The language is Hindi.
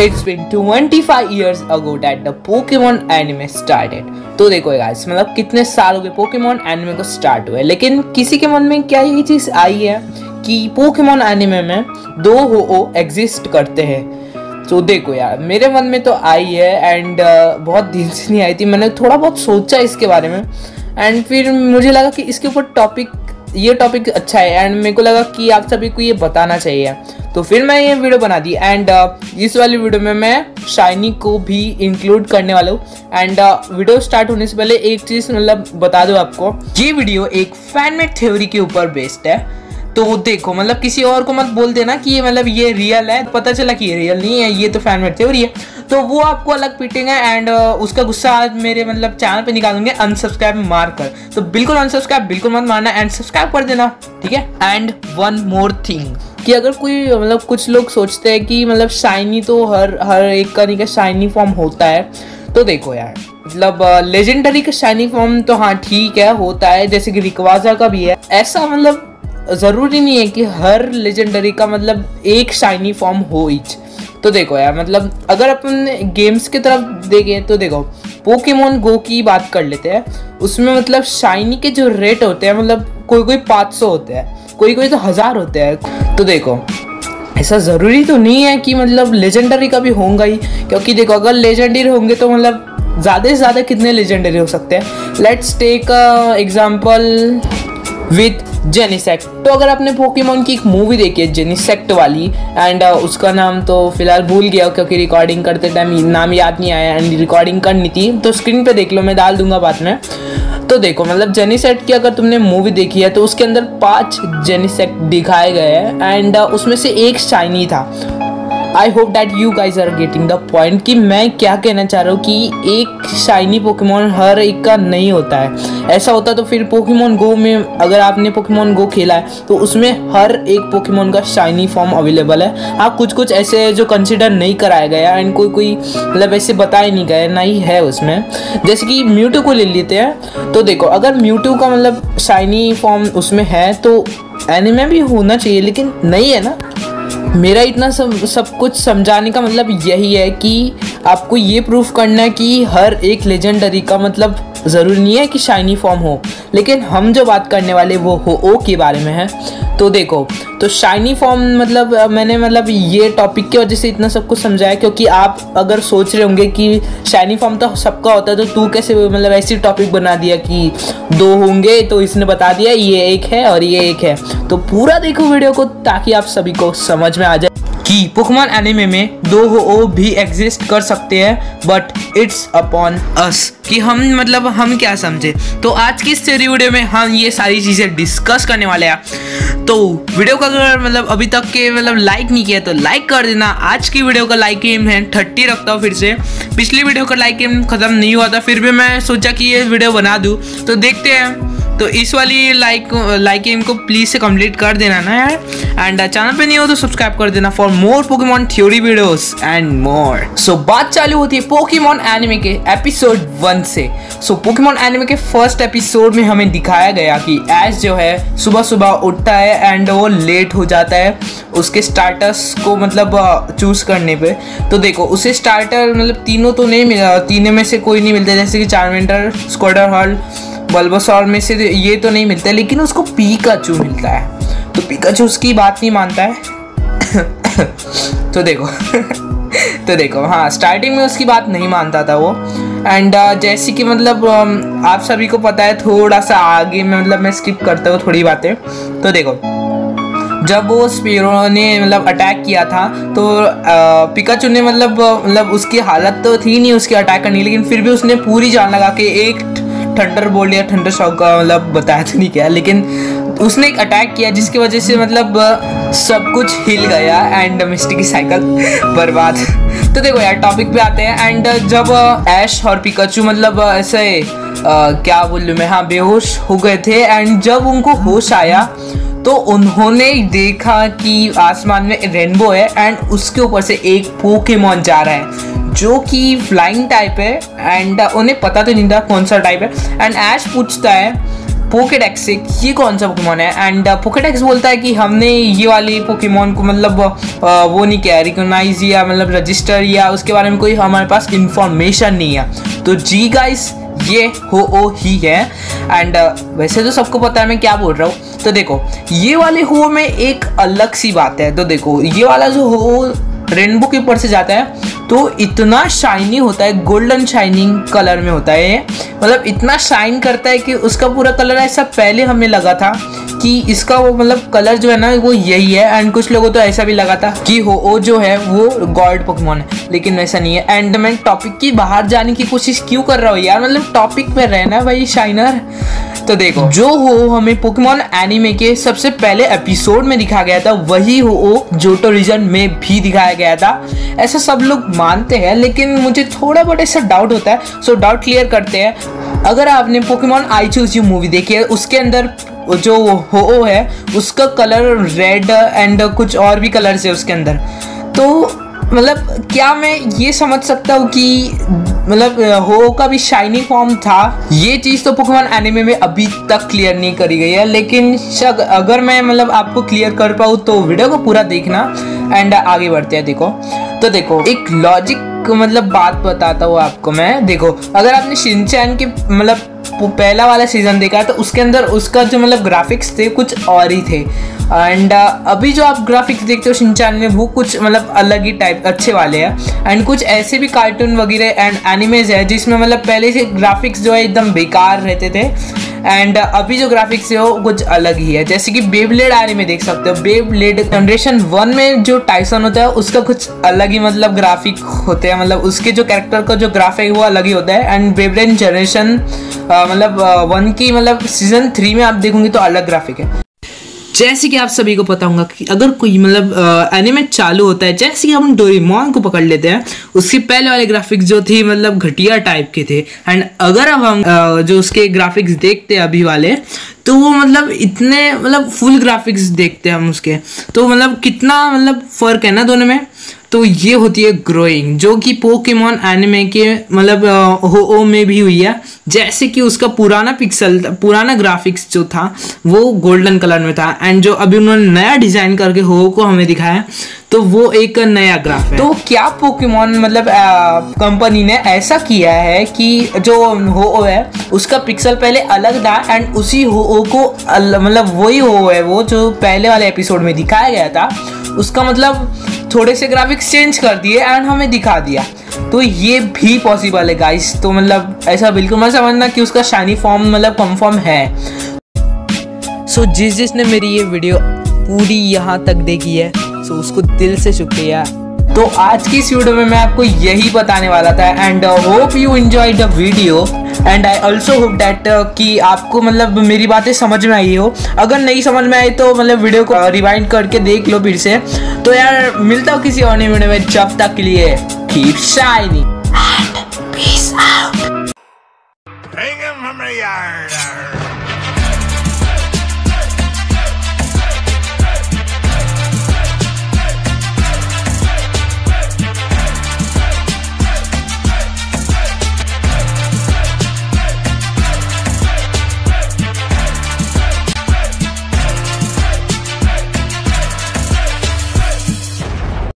It's been 25 years ago that the Pokemon anime started. तो देखो गाइस मतलब कितने साल हो गए पोकेमोन एनिमे को स्टार्ट हुए लेकिन किसी के मन में क्या ये चीज़ आई है कि पोकेमोन एनिमे में दो हो ओ एग्जिस्ट करते हैं। तो देखो यार मेरे मन में तो आई है एंड uh, बहुत दिन से नहीं आई थी। मैंने थोड़ा बहुत सोचा इसके बारे में। एंड फिर मुझे लगा कि इसके ऊपर टॉपिक ये टॉपिक अच्छा है एंड मेरे को लगा कि आप सभी को ये बताना चाहिए। तो फिर मैं ये वीडियो बना दी एंड uh, इस वाली वीडियो में मैं शाइनी को भी इंक्लूड करने वाला हूँ। एंड वीडियो स्टार्ट होने से पहले एक चीज़ मतलब बता दो आपको। ये वीडियो एक फैनमेड थ्योरी के ऊपर बेस्ड है। तो देखो मतलब किसी और को मत बोल देना कि ये मतलब ये रियल है। पता चला कि ये रियल नहीं है ये तो फ़ैन मेड थ्योरी है। तो वो आपको अलग पीटेंगे एंड uh, उसका गुस्सा आज मेरे मतलब चैनल पे निकालेंगे अनसब्सक्राइब मार कर तो बिल्कुल अनसब्सक्राइब बिल्कुल मत मारना एंड सब्सक्राइब कर देना ठीक है? एंड वन मोर थिंग कि अगर कोई मतलब कुछ लोग सोचते हैं कि मतलब शाइनी तो हर हर एक का नहीं का शाइनी फॉर्म होता है तो देखो यार मतलब लेजेंडरी का शाइनी फॉर्म तो हाँ ठीक है होता है जैसे कि रिकवाजा का भी है। ऐसा मतलब ज़रूरी नहीं है कि हर लेजेंडरी का मतलब एक शाइनी फॉर्म हो इच तो देखो यार मतलब अगर अपन गेम्स की तरफ़ देखें तो देखो पोकेमोन गो की बात कर लेते हैं, उसमें मतलब शाइनी के जो रेट होते हैं मतलब कोई कोई पाँच सौ होते हैं कोई कोई तो हज़ार होते हैं। तो देखो, ऐसा ज़रूरी तो नहीं है कि मतलब लेजेंडरी का भी होगा ही, क्योंकि देखो, अगर लेजेंडरी होंगे तो मतलब ज़्यादा से ज़्यादा कितने लेजेंडरी हो सकते हैं। Let's take example with Genesect तो अगर आपने पोकेमोन की एक मूवी देखी है जेनिसेक्ट वाली एंड uh, उसका नाम तो फ़िलहाल भूल गया क्योंकि रिकॉर्डिंग करते टाइम नाम याद नहीं आया एंड रिकॉर्डिंग करनी थी। तो स्क्रीन पे देख लो मैं डाल दूँगा बाद में। तो देखो मतलब जेनिसेट की अगर तुमने मूवी देखी है तो उसके अंदर पाँच जेनिसेट दिखाए गए हैं एंड uh, उसमें से एक शाइनी था। I hope that you guys are getting the point कि मैं क्या कहना चाह रहा हूँ कि एक शाइनी पोकेमोन हर एक का नहीं होता है। ऐसा होता तो फिर पोकेमोन गो में अगर आपने पोकेमोन गो खेला है तो उसमें हर एक पोकेमोन का शाइनी फॉर्म अवेलेबल है। हाँ कुछ कुछ ऐसे है जो कंसिडर नहीं कराया गया एंड कोई कोई मतलब ऐसे बताए नहीं गए ना ही है उसमें। जैसे कि म्यूटू को ले लेते हैं तो देखो, अगर म्यूटू का मतलब शाइनी फॉर्म उसमें है तो एनिमे भी होना चाहिए, लेकिन नहीं है ना। मेरा इतना सब सब कुछ समझाने का मतलब यही है कि आपको ये प्रूफ करना है कि हर एक लेजेंडरी का मतलब ज़रूरी नहीं है कि शाइनी फॉर्म हो, लेकिन हम जो बात करने वाले वो हो ओ के बारे में है। तो देखो तो शाइनी फॉर्म मतलब मैंने मतलब ये टॉपिक की वजह से इतना सब कुछ समझाया, क्योंकि आप अगर सोच रहे होंगे कि शाइनी फॉर्म तो सबका होता है तो तू कैसे मतलब ऐसी टॉपिक बना दिया कि दो होंगे तो इसने बता दिया, ये एक है और ये एक है। तो पूरा देखो वीडियो को, ताकि आप सभी को समझ में आ जाए। कि पोकेमोन एनिमे में दो हो भी एग्जिस्ट कर सकते हैं बट इट्स अपॉन अस कि हम मतलब हम क्या समझे? तो आज की इस वीडियो में हम ये सारी चीज़ें डिस्कस करने वाले हैं। तो वीडियो का अगर मतलब अभी तक के मतलब लाइक नहीं किया तो लाइक कर देना। आज की वीडियो का लाइक एम है थर्टी रखता हूँ फिर से। पिछली वीडियो का लाइक एम ख़त्म नहीं हुआ था, फिर भी मैं सोचा कि ये वीडियो बना दूँ। तो देखते हैं। तो इस वाली लाइक लाइक गेम को प्लीज़ से कंप्लीट कर देना ना यार। एंड चैनल uh, पे नहीं हो तो सब्सक्राइब कर देना for more Pokemon theory videos and more so बात चालू होती है पोकेमोन एनिमे के एपिसोड वन से। सो पोकेमोन एनिमे के फ़र्स्ट एपिसोड में हमें दिखाया गया कि एस जो है सुबह सुबह उठता है एंड वो लेट हो जाता है उसके स्टार्टर्स को मतलब चूज़ uh, करने पे। तो देखो उसे स्टार्टर मतलब तीनों तो नहीं मिला तीनों में से कोई नहीं मिलता। जैसे कि चारमेंटर स्क्वाडर हॉल बल्बोसॉर में से ये तो नहीं मिलता है लेकिन उसको पीकाचू मिलता है। तो पीकाचू उसकी बात नहीं मानता है। तो देखो तो देखो हाँ स्टार्टिंग में उसकी बात नहीं मानता था वो। एंड uh, जैसे कि मतलब um, आप सभी को पता है थोड़ा सा आगे में मतलब मैं स्किप करता हूँ थोड़ी बातें। तो देखो जब वो स्पीरो ने मतलब अटैक किया था तो पिकाचू ने मतलब मतलब उसकी हालत तो थी नहीं उसके अटैक करनी लेकिन फिर भी उसने पूरी जान लगा के एक थंडर बोल्ट या थंडर शॉक का मतलब बताया तो नहीं क्या लेकिन उसने एक अटैक किया जिसकी वजह से मतलब सब कुछ हिल गया एंड मिस्टी की साइकिल बर्बाद। तो देखो यार टॉपिक पे आते हैं एंड जब ऐश और पिकाचू मतलब ऐसे आ, क्या बोल मैं हाँ बेहोश हो गए थे एंड जब उनको होश आया तो उन्होंने देखा कि आसमान में रेनबो है एंड उसके ऊपर से एक पोकेमोन जा रहा है। जो कि फ्लाइंग टाइप है एंड uh, उन्हें पता तो नहीं था कौन सा टाइप है। एंड ऐश पूछता है पोकेडेक्स से ये कौन सा पोकेमोन है? एंड पोकेडेक्स बोलता है कि हमने ये वाले पोकेमोन को मतलब वो नहीं किया रिकोगनाइज या मतलब रजिस्टर या उसके बारे में कोई हमारे पास इंफॉर्मेशन नहीं है। तो जी गाइस ये हो ओ ही है। एंड uh, वैसे तो सबको पता है मैं क्या बोल रहा हूँ। तो देखो ये वाले हो में एक अलग सी बात है। तो देखो ये वाला जो हो रेनबो के ऊपर से जाता है तो इतना शाइनी होता है गोल्डन शाइनिंग कलर में होता है मतलब इतना शाइन करता है कि उसका पूरा कलर ऐसा पहले हमें लगा था कि इसका वो मतलब कलर जो है ना, वो यही है। एंड कुछ लोगों तो ऐसा भी लगा था कि हो, वो जो है, वो गॉड पकवान है। लेकिन वैसा नहीं है। एंड मैं टॉपिक की बाहर जाने की कोशिश क्यों कर रहा हूँ यार? मतलब टॉपिक पे रहना भाई शाइनर तो देखो। जो हो हमें पोकेमोन एनिमे के सबसे पहले एपिसोड में दिखाया गया था, वही हो जोटो रीजन में भी दिखाया गया था। ऐसा सब लोग मानते हैं, लेकिन मुझे थोड़ा बहुत ऐसा डाउट होता है। सो डाउट क्लियर करते हैं। अगर आपने Pokemon I choose you movie देखी है, उसके अंदर जो हो है, उसका कलर रेड एंड कुछ और भी कलर्स है उसके अंदर। तो मतलब क्या मैं ये समझ सकता हूँ कि मतलब हो का भी शाइनी फॉर्म था। ये चीज़ तो पुकमान एनिमे में अभी तक क्लियर नहीं करी गई है, लेकिन शक, अगर मैं मतलब आपको क्लियर कर पाऊँ तो वीडियो को पूरा देखना एंड आगे बढ़ते हैं, देखो। तो देखो, एक लॉजिक मतलब बात बताता हूँ आपको मैं। देखो अगर आपने शिनचैन के मतलब पहला वाला सीज़न देखा तो उसके अंदर उसका जो मतलब ग्राफिक्स थे कुछ और ही थे। एंड uh, अभी जो आप ग्राफिक्स देखते हो शिनचान में वो कुछ मतलब अलग ही टाइप अच्छे वाले हैं। एंड कुछ ऐसे भी कार्टून वगैरह एंड एनिमेज है जिसमें मतलब पहले से ग्राफिक्स जो है एकदम बेकार रहते थे। एंड uh, अभी जो ग्राफिक्स है वो कुछ अलग ही है। जैसे कि बेबलेड आने में देख सकते हो। बेबलेड जनरेशन वन में जो टाइसन होता है उसका कुछ अलग ही मतलब ग्राफिक होते हैं। मतलब उसके जो कैरेक्टर का जो ग्राफिक वो अलग ही होता है। एंड बेबलेड जनरेशन मतलब वन की मतलब सीज़न थ्री में आप देखोगे तो अलग ग्राफिक है। जैसे कि आप सभी को पता होगा कि अगर कोई मतलब एनिमे चालू होता है जैसे कि हम डोरेमोन को पकड़ लेते हैं उसके पहले वाले ग्राफिक्स जो थे मतलब घटिया टाइप के थे। एंड अगर अब हम आ, जो उसके ग्राफिक्स देखते हैं अभी वाले तो वो मतलब इतने मतलब फुल ग्राफिक्स देखते हैं हम उसके। तो मतलब कितना मतलब फ़र्क है ना दोनों में? तो ये होती है ग्रोइंग जो कि पोकेमोन एनिमे के मतलब हो, ओ में भी हुई है। जैसे कि उसका पुराना पिक्सल पुराना ग्राफिक्स जो था, वो गोल्डन कलर में था। एंड जो अभी उन्होंने नया डिज़ाइन करके हो को हमें दिखाया तो वो एक नया ग्राफ है। तो क्या पोकेमोन मतलब कंपनी ने ऐसा किया है कि जो हो ओ है उसका पिक्सल पहले अलग था एंड उसी हो को मतलब वही हो है वो जो पहले वाले एपिसोड में दिखाया गया था। उसका मतलब थोड़े से ग्राफिक्स चेंज कर दिए एंड हमें दिखा दिया। तो ये भी पॉसिबल है गाइस तो मतलब ऐसा बिल्कुल मैं समझना कि उसका शाइनी फॉर्म मतलब कंफर्म है। सो so, जिस जिसने मेरी ये वीडियो पूरी यहाँ तक देखी है सो so उसको दिल से शुक्रिया। तो आज की इस वीडियो में मैं आपको यही बताने वाला था and hope you enjoy the video and I also hope that कि आपको मतलब मेरी बातें समझ में आई हो। अगर नहीं समझ में आई तो मतलब वीडियो को रिवाइंड uh, करके देख लो फिर से। तो यार मिलता हूँ किसी और वीडियो में जब तक के लिए keep shining and peace out him from the yard.